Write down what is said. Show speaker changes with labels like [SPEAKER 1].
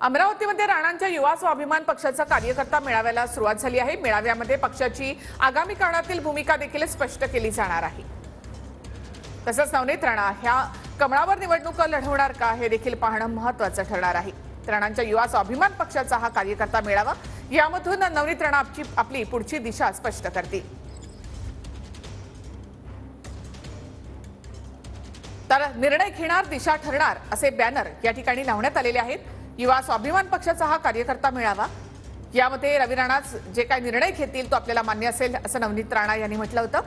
[SPEAKER 1] अमरावतीमध्ये राणांच्या युवा स्वाभिमान पक्षाचा कार्यकर्ता मेळाव्याला सुरुवात झाली आहे. मेळाव्यामध्ये पक्षाची आगामी काळातील भूमिका देखील स्पष्ट केली जाणार आहे. तसंच नवनीत राणा ह्या कमळावर निवडणुका लढवणार का हे देखील पाहणं महत्वाचं ठरणार आहे. राणांच्या युवा स्वाभिमान पक्षाचा हा कार्यकर्ता मेळावा यामधून नवनीत राणा आपची आपली पुढची दिशा स्पष्ट करतील. तर निर्णय घेणार दिशा ठरणार असे बॅनर या ठिकाणी लावण्यात आलेले आहेत. युवा स्वाभिमान पक्षाचा हा कार्यकर्ता मिळावा. यामध्ये रवी राणा जे काही निर्णय घेतील तो आपल्याला मान्य असेल असं नवनीत राणा यांनी म्हटलं होतं.